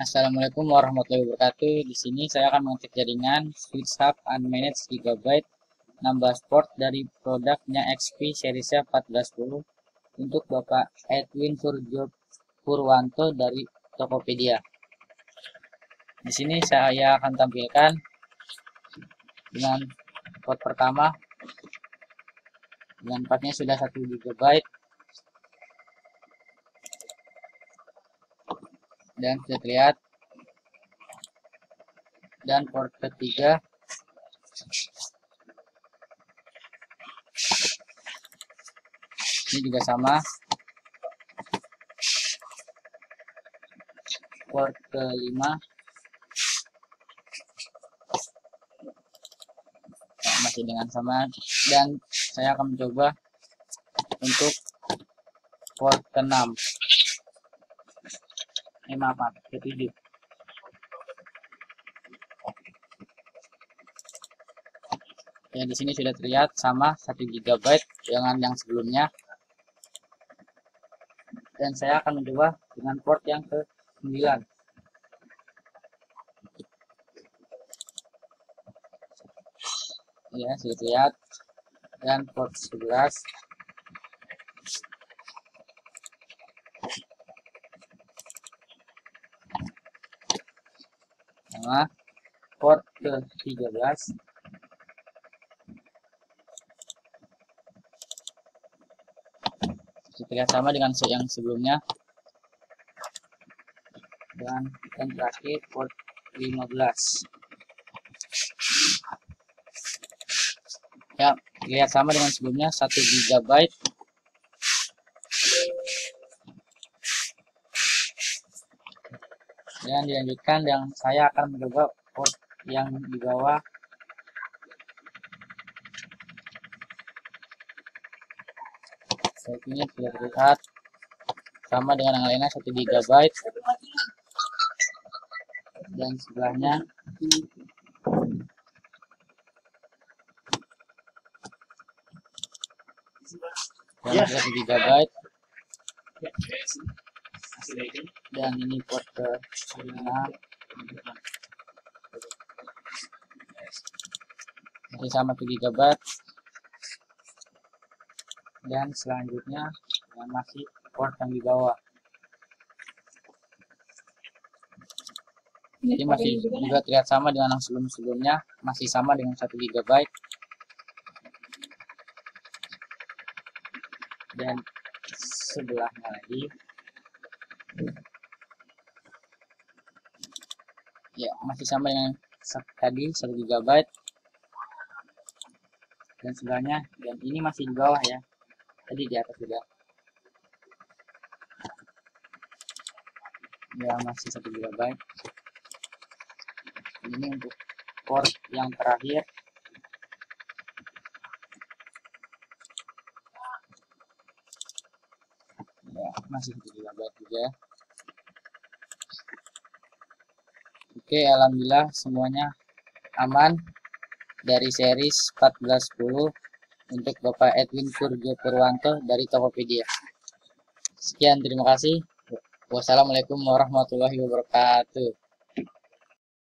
Assalamualaikum warahmatullahi wabarakatuh. Di sini saya akan mengecek jaringan switch hub unmanaged gigabyte 16 port dari produknya XP series 1410 untuk Bapak Edwin Surjo Purwanto dari Tokopedia. Di sini saya akan tampilkan dengan port pertama dengan partnya sudah 1 GB dan bisa terlihat. Dan port ketiga. Ini juga sama. Port kelima. Nah, masih dengan sama. Dan saya akan mencoba untuk port keenam. 54 jadi tujuh ya di sini sudah terlihat sama 1 GB dengan yang sebelumnya. Dan saya akan mencoba dengan port yang ke 9 ya sudah terlihat. Dan port 11 sama port ke 13 terlihat sama dengan yang sebelumnya. Dan yang terakhir port 15 ya terlihat sama dengan sebelumnya 1 GB dan dilanjutkan yang saya akan mencoba port yang di bawah. Saya ini sudah terlihat sama dengan yang lainnya 1 GB dan sebelahnya. Yang 1 GB dan ini port ke 5 masih sama 1 GB dan selanjutnya yang masih port yang di bawah. Jadi masih juga terlihat sama dengan yang sebelum-sebelumnya. Masih sama dengan 1 GB dan sebelahnya lagi ya masih sama dengan tadi 1 GB dan sebelahnya dan ini masih di bawah ya. Tadi di atas juga. Ya masih satu GB ini untuk port yang terakhir ya masih satu GB juga oke alhamdulillah semuanya aman dari series 1410 untuk Bapak Edwin Purjo Purwanto dari Tokopedia. Sekian, terima kasih. Wassalamualaikum warahmatullahi wabarakatuh.